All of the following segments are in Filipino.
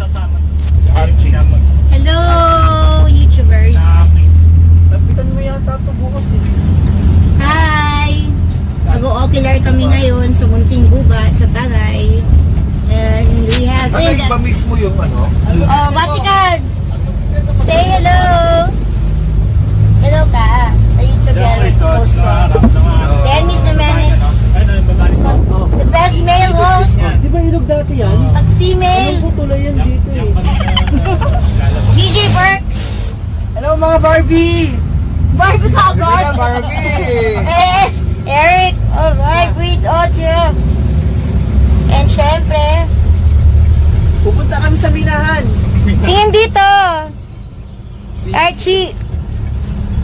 sasama. Archie. Hello, YouTubers. Lapitan mo yata ito bukas eh. Hi! Mag-ocular kami ngayon sa Munting Gubat sa Taray. And we have... Ano iba mismo yung ano? Oh, Vatican! Say hello! Hello ka. Sa YouTube yan. Post ko. Dennis ko? The best male host. Di ba ilog dati yan? Female. Putulay yan dito eh. DJ Burks. Hello mga Barbie! Barbie Ano Kagod. yan, Barbie? Eh, Eric. Alright, breathe audio. And syempre, Pupunta kami sa Minahan. tingin dito. Archie.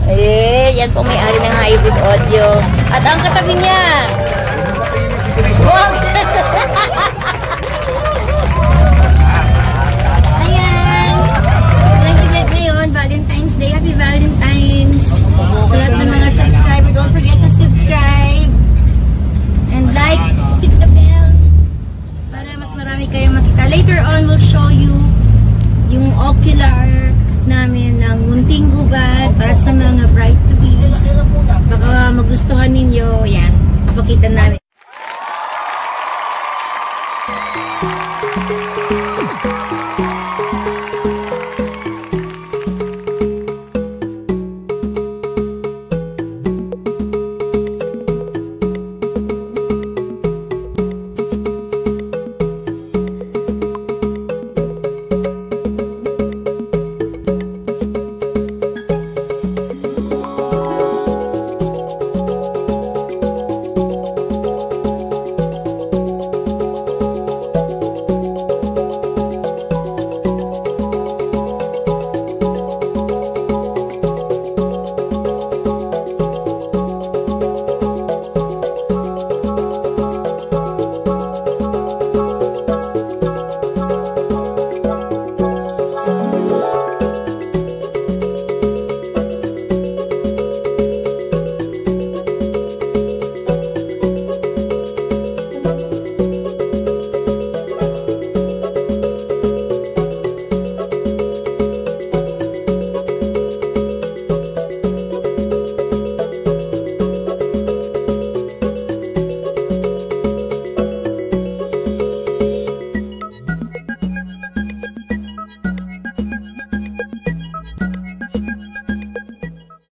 Eh, yan po may-ari ng hybrid audio. At ang katabi niya. Patingin si Chris. Wow! Mga bright to bees. Baka magustuhan ninyo. Yan. Papakita namin.